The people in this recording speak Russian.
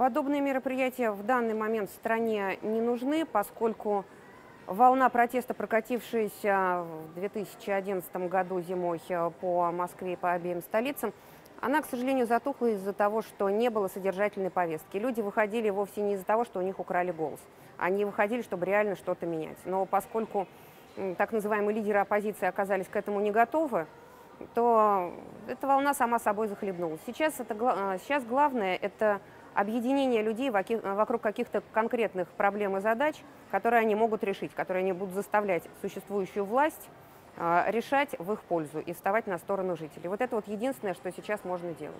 Подобные мероприятия в данный момент в стране не нужны, поскольку волна протеста, прокатившаяся в 2011 году зимой э, по Москве и по обеим столицам, она, к сожалению, затухла из-за того, что не было содержательной повестки. Люди выходили вовсе не из-за того, что у них украли голос. Они выходили, чтобы реально что-то менять. Но поскольку так называемые лидеры оппозиции оказались к этому не готовы, то эта волна сама собой захлебнулась. Сейчас, это, э, сейчас главное – это объединение людей вокруг каких-то конкретных проблем и задач, которые они могут решить, которые они будут заставлять существующую власть э, решать в их пользу и вставать на сторону жителей. Вот это вот единственное, что сейчас можно делать.